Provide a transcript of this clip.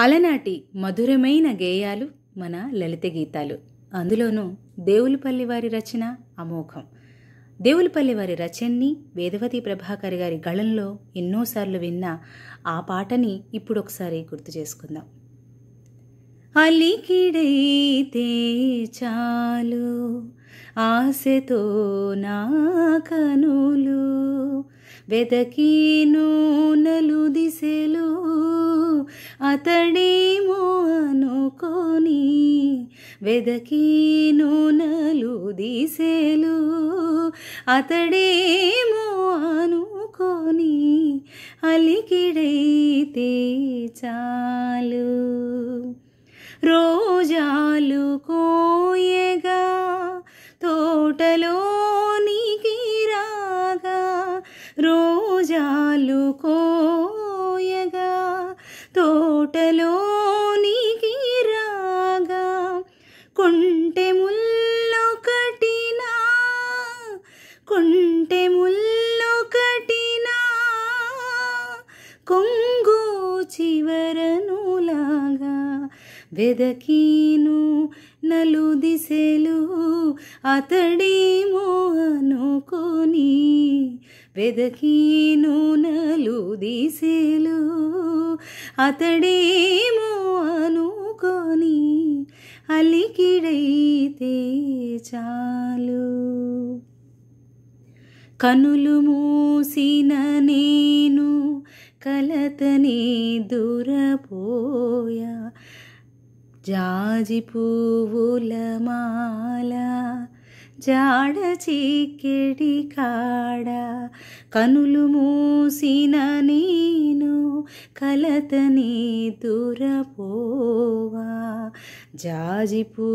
అలనాటి మధురమైన గేయాలు మన లలిత గీతాలు. అందులోనూ దేవులపల్లి వారి రచన అమోఘం. దేవులపల్లి వారి రచనని వేదవతి ప్రభాకర్ గారి గళంలో ఎన్నోసార్లు విన్న ఆ పాటని ఇప్పుడు ఒకసారి గుర్తు చేసుకుందాం. అలికిడైతే చాలు ఆశతో నా కనులు వెదకి నూనెలు దిశలు అతడేమో అనుకోని. వెదకి నూనెలు దిశలు అతడేమో అనుకోని. అలికిడైతే చాలు. రోజాలు కోయగా రోజాలు కోయగా తోటలోనికి రాగా కొంటె ముల్లొకటినా కొంటె ముల్లొకటినా కొంగు చివర వెదకీను నలు దిశలు అతడేమో అనుకొని వెదకీను నలు దిశలు అతడేమో అనుకొని అలికిడైతే చాలు. కనులు మూసిన నేను కలతని దూరపోయా. జాజి పువ్వుల మాల జాడ చీకెడి కాడ కనులు మూసిన నేను కలతని దురపోవా. జాజి పూ